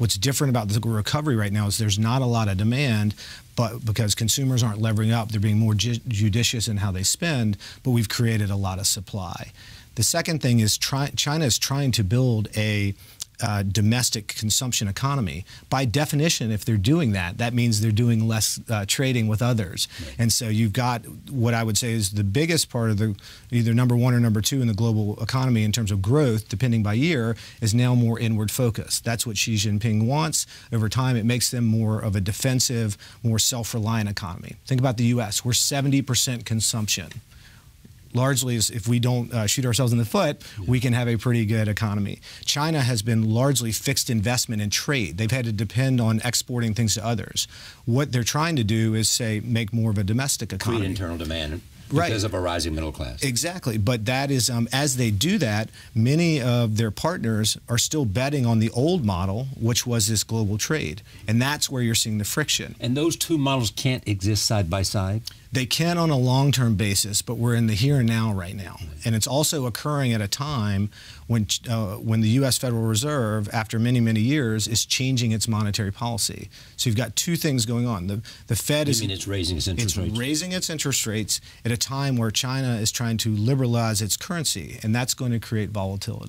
What's different about the recovery right now is there's not a lot of demand, but because consumers aren't levering up, they're being more ju judicious in how they spend, but we've created a lot of supply. The second thing is try, China is trying to build a uh, domestic consumption economy. By definition, if they're doing that, that means they're doing less uh, trading with others. Right. And so you've got what I would say is the biggest part of the either number one or number two in the global economy in terms of growth, depending by year, is now more inward focused. That's what Xi Jinping wants. Over time, it makes them more of a defensive, more self reliant economy. Think about the U.S., we're 70% consumption largely is if we don't uh, shoot ourselves in the foot, we can have a pretty good economy. China has been largely fixed investment in trade. They've had to depend on exporting things to others. What they're trying to do is say make more of a domestic economy. Create internal demand because right. of a rising middle class. Exactly. But that is, um, as they do that, many of their partners are still betting on the old model, which was this global trade. And that's where you're seeing the friction. And those two models can't exist side by side? They can on a long term basis, but we're in the here and now right now. And it's also occurring at a time when, uh, when the U.S. Federal Reserve, after many, many years, is changing its monetary policy. So you've got two things going on. The, the Fed you is. mean it's raising its interest it's rates? raising its interest rates at a time where China is trying to liberalize its currency, and that's going to create volatility.